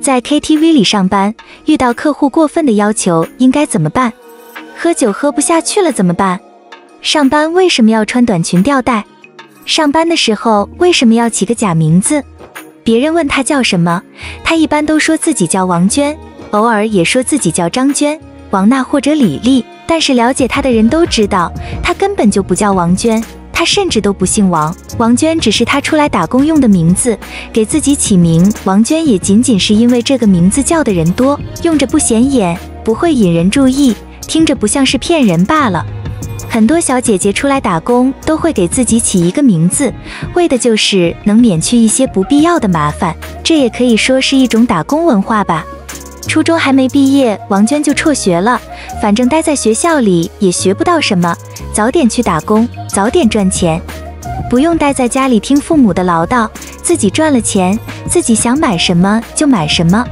在 KTV 里上班，遇到客户过分的要求，应该怎么办？喝酒喝不下去了怎么办？上班为什么要穿短裙吊带？上班的时候为什么要起个假名字？别人问他叫什么，他一般都说自己叫王娟，偶尔也说自己叫张娟、王娜或者李丽。但是了解他的人都知道，他根本就不叫王娟，他甚至都不姓王。王娟只是他出来打工用的名字，给自己起名王娟也仅仅是因为这个名字叫的人多，用着不显眼，不会引人注意，听着不像是骗人罢了。很多小姐姐出来打工都会给自己起一个名字，为的就是能免去一些不必要的麻烦，这也可以说是一种打工文化吧。初中还没毕业，王娟就辍学了。反正待在学校里也学不到什么，早点去打工，早点赚钱，不用待在家里听父母的唠叨，自己赚了钱，自己想买什么就买什么。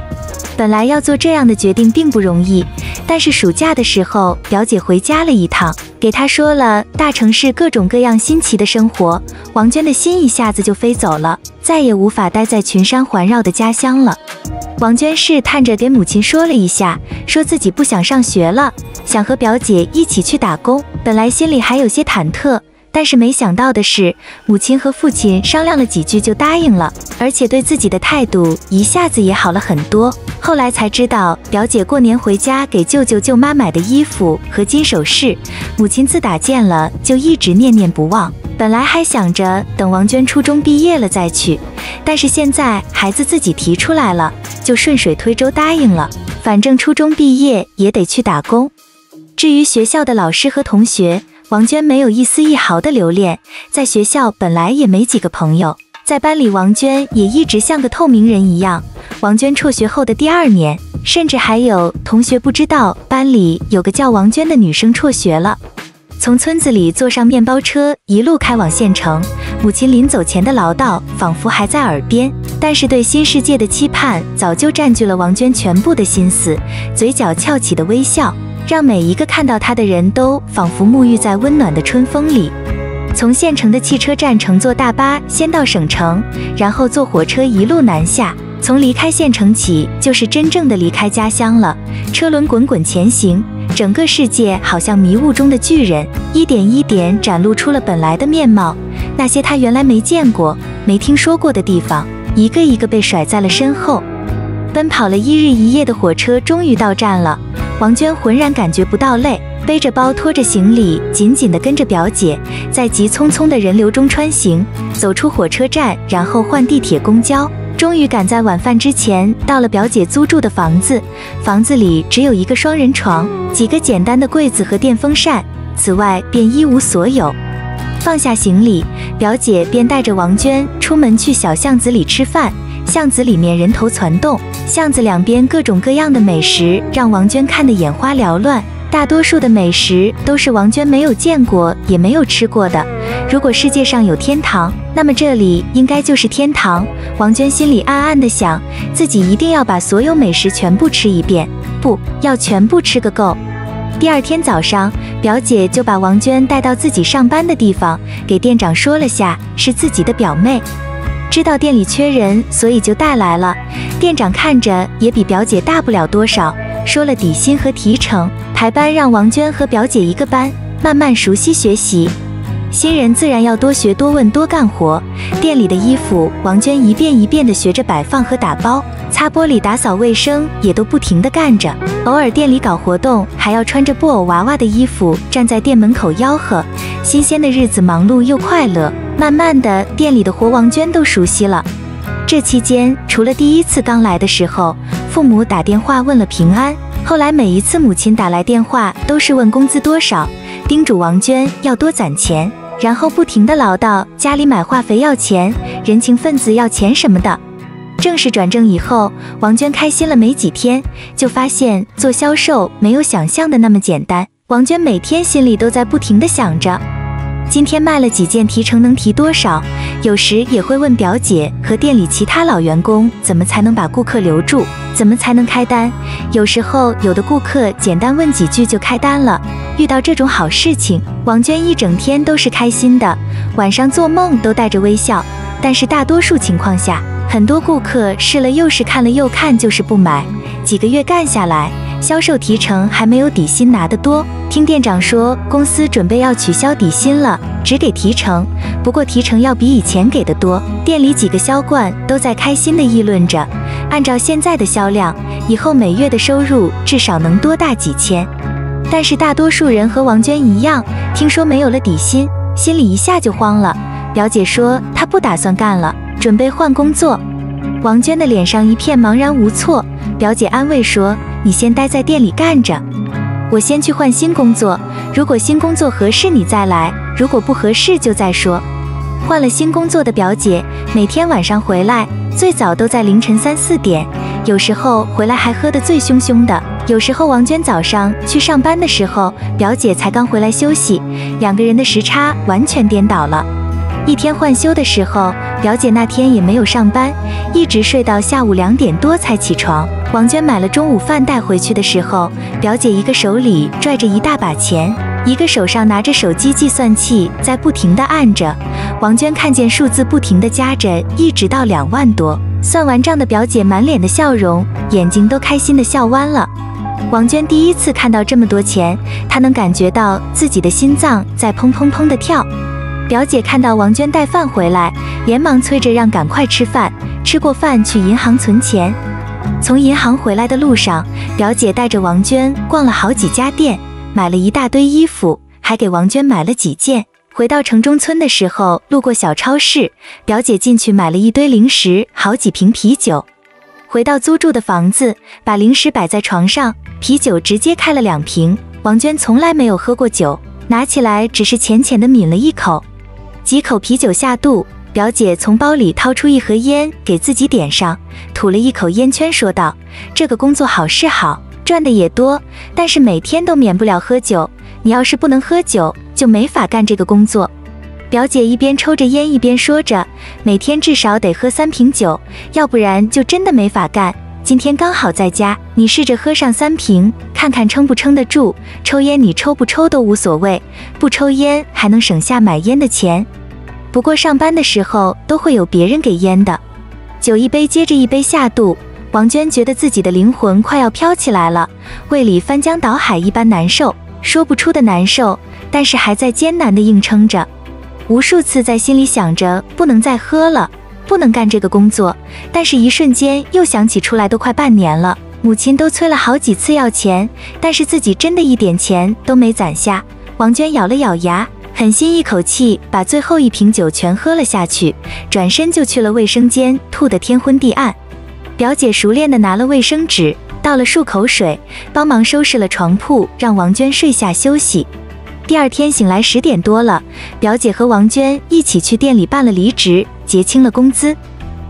本来要做这样的决定并不容易，但是暑假的时候，表姐回家了一趟，给她说了大城市各种各样新奇的生活，王娟的心一下子就飞走了，再也无法待在群山环绕的家乡了。王娟试探着给母亲说了一下，说自己不想上学了，想和表姐一起去打工。本来心里还有些忐忑，但是没想到的是，母亲和父亲商量了几句就答应了，而且对自己的态度一下子也好了很多。后来才知道，表姐过年回家给舅舅舅妈买的衣服和金首饰，母亲自打见了就一直念念不忘。本来还想着等王娟初中毕业了再去，但是现在孩子自己提出来了，就顺水推舟答应了。反正初中毕业也得去打工。至于学校的老师和同学，王娟没有一丝一毫的留恋。在学校本来也没几个朋友，在班里王娟也一直像个透明人一样。王娟辍学后的第二年，甚至还有同学不知道班里有个叫王娟的女生辍学了。从村子里坐上面包车，一路开往县城。母亲临走前的唠叨仿佛还在耳边，但是对新世界的期盼早就占据了王娟全部的心思。嘴角翘起的微笑，让每一个看到她的人都仿佛沐浴在温暖的春风里。从县城的汽车站乘坐大巴先到省城，然后坐火车一路南下。从离开县城起，就是真正的离开家乡了。车轮滚滚前行。整个世界好像迷雾中的巨人，一点一点展露出了本来的面貌。那些他原来没见过、没听说过的地方，一个一个被甩在了身后。奔跑了一日一夜的火车终于到站了，王娟浑然感觉不到累，背着包，拖着行李，紧紧地跟着表姐，在急匆匆的人流中穿行，走出火车站，然后换地铁、公交。终于赶在晚饭之前到了表姐租住的房子，房子里只有一个双人床，几个简单的柜子和电风扇，此外便一无所有。放下行李，表姐便带着王娟出门去小巷子里吃饭。巷子里面人头攒动，巷子两边各种各样的美食让王娟看得眼花缭乱。大多数的美食都是王娟没有见过也没有吃过的。如果世界上有天堂，那么这里应该就是天堂。王娟心里暗暗的想，自己一定要把所有美食全部吃一遍，不要全部吃个够。第二天早上，表姐就把王娟带到自己上班的地方，给店长说了下是自己的表妹，知道店里缺人，所以就带来了。店长看着也比表姐大不了多少。说了底薪和提成，排班让王娟和表姐一个班，慢慢熟悉学习。新人自然要多学多问多干活。店里的衣服，王娟一遍一遍地学着摆放和打包，擦玻璃、打扫卫生也都不停地干着。偶尔店里搞活动，还要穿着布偶娃娃的衣服站在店门口吆喝。新鲜的日子，忙碌又快乐。慢慢的，店里的活王娟都熟悉了。这期间，除了第一次刚来的时候，父母打电话问了平安。后来每一次母亲打来电话，都是问工资多少，叮嘱王娟要多攒钱，然后不停的唠叨家里买化肥要钱，人情分子要钱什么的。正式转正以后，王娟开心了没几天，就发现做销售没有想象的那么简单。王娟每天心里都在不停的想着。今天卖了几件，提成能提多少？有时也会问表姐和店里其他老员工，怎么才能把顾客留住？怎么才能开单？有时候有的顾客简单问几句就开单了。遇到这种好事情，王娟一整天都是开心的，晚上做梦都带着微笑。但是大多数情况下，很多顾客试了又试，看了又看，就是不买。几个月干下来，销售提成还没有底薪拿得多。听店长说，公司准备要取消底薪了，只给提成。不过提成要比以前给的多。店里几个销冠都在开心的议论着，按照现在的销量，以后每月的收入至少能多大几千。但是大多数人和王娟一样，听说没有了底薪，心里一下就慌了。表姐说她不打算干了。准备换工作，王娟的脸上一片茫然无措。表姐安慰说：“你先待在店里干着，我先去换新工作。如果新工作合适，你再来；如果不合适，就再说。”换了新工作的表姐，每天晚上回来最早都在凌晨三四点，有时候回来还喝得醉醺醺的。有时候王娟早上去上班的时候，表姐才刚回来休息，两个人的时差完全颠倒了。一天换休的时候，表姐那天也没有上班，一直睡到下午两点多才起床。王娟买了中午饭带回去的时候，表姐一个手里拽着一大把钱，一个手上拿着手机计算器在不停的按着。王娟看见数字不停的加着，一直到两万多。算完账的表姐满脸的笑容，眼睛都开心的笑弯了。王娟第一次看到这么多钱，她能感觉到自己的心脏在砰砰砰的跳。表姐看到王娟带饭回来，连忙催着让赶快吃饭。吃过饭去银行存钱。从银行回来的路上，表姐带着王娟逛了好几家店，买了一大堆衣服，还给王娟买了几件。回到城中村的时候，路过小超市，表姐进去买了一堆零食，好几瓶啤酒。回到租住的房子，把零食摆在床上，啤酒直接开了两瓶。王娟从来没有喝过酒，拿起来只是浅浅的抿了一口。几口啤酒下肚，表姐从包里掏出一盒烟，给自己点上，吐了一口烟圈，说道：“这个工作好是好，赚的也多，但是每天都免不了喝酒。你要是不能喝酒，就没法干这个工作。”表姐一边抽着烟，一边说着：“每天至少得喝三瓶酒，要不然就真的没法干。今天刚好在家，你试着喝上三瓶，看看撑不撑得住。抽烟你抽不抽都无所谓，不抽烟还能省下买烟的钱。”不过上班的时候都会有别人给烟的，酒一杯接着一杯下肚，王娟觉得自己的灵魂快要飘起来了，胃里翻江倒海一般难受，说不出的难受，但是还在艰难的硬撑着，无数次在心里想着不能再喝了，不能干这个工作，但是一瞬间又想起出来都快半年了，母亲都催了好几次要钱，但是自己真的一点钱都没攒下。王娟咬了咬牙。狠心一口气把最后一瓶酒全喝了下去，转身就去了卫生间，吐得天昏地暗。表姐熟练地拿了卫生纸，倒了漱口水，帮忙收拾了床铺，让王娟睡下休息。第二天醒来十点多了，表姐和王娟一起去店里办了离职，结清了工资。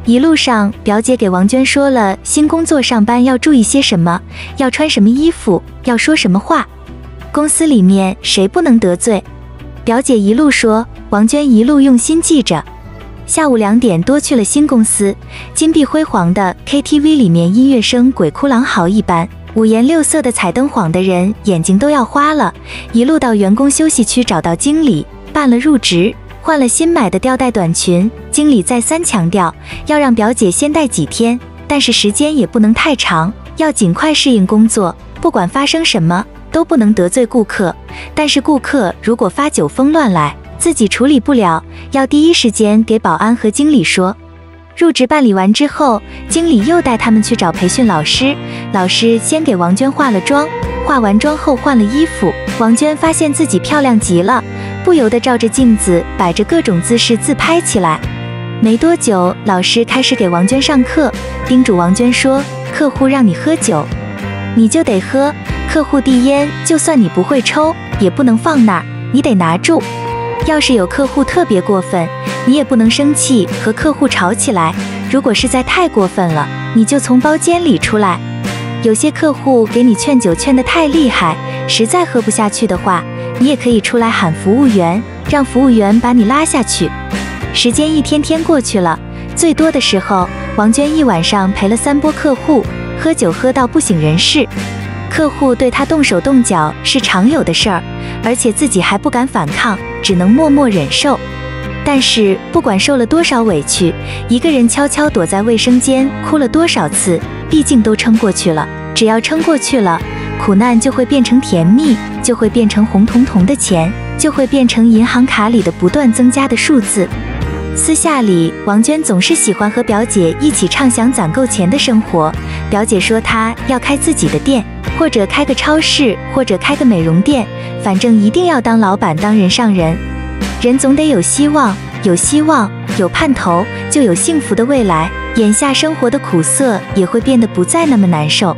一路上，表姐给王娟说了新工作上班要注意些什么，要穿什么衣服，要说什么话，公司里面谁不能得罪。表姐一路说，王娟一路用心记着。下午两点多去了新公司，金碧辉煌的 KTV 里面音乐声鬼哭狼嚎一般，五颜六色的彩灯晃的人眼睛都要花了。一路到员工休息区找到经理，办了入职，换了新买的吊带短裙。经理再三强调要让表姐先戴几天，但是时间也不能太长，要尽快适应工作，不管发生什么。都不能得罪顾客，但是顾客如果发酒疯乱来，自己处理不了，要第一时间给保安和经理说。入职办理完之后，经理又带他们去找培训老师，老师先给王娟化了妆，化完妆后换了衣服，王娟发现自己漂亮极了，不由得照着镜子摆着各种姿势自拍起来。没多久，老师开始给王娟上课，叮嘱王娟说：客户让你喝酒，你就得喝。客户递烟，就算你不会抽，也不能放那儿，你得拿住。要是有客户特别过分，你也不能生气和客户吵起来。如果实在太过分了，你就从包间里出来。有些客户给你劝酒劝得太厉害，实在喝不下去的话，你也可以出来喊服务员，让服务员把你拉下去。时间一天天过去了，最多的时候，王娟一晚上陪了三波客户，喝酒喝到不省人事。客户对她动手动脚是常有的事儿，而且自己还不敢反抗，只能默默忍受。但是不管受了多少委屈，一个人悄悄躲在卫生间哭了多少次，毕竟都撑过去了。只要撑过去了，苦难就会变成甜蜜，就会变成红彤彤的钱，就会变成银行卡里的不断增加的数字。私下里，王娟总是喜欢和表姐一起畅想攒够钱的生活。表姐说她要开自己的店，或者开个超市，或者开个美容店，反正一定要当老板，当人上人。人总得有希望，有希望，有盼头，就有幸福的未来。眼下生活的苦涩也会变得不再那么难受。